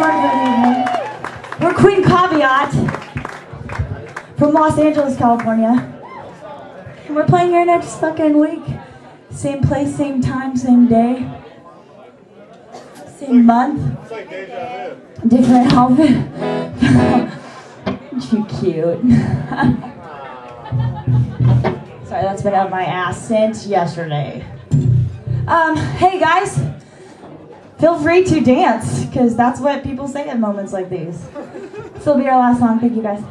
the evening. We're Queen Caveat from Los Angeles, California. And we're playing here next fucking week. Same place, same time, same day. Same month. Different outfit. you cute. Sorry, that's been out of my ass since yesterday. Um, hey guys, feel free to dance, because that's what people say at moments like these. This will be our last song. Thank you guys.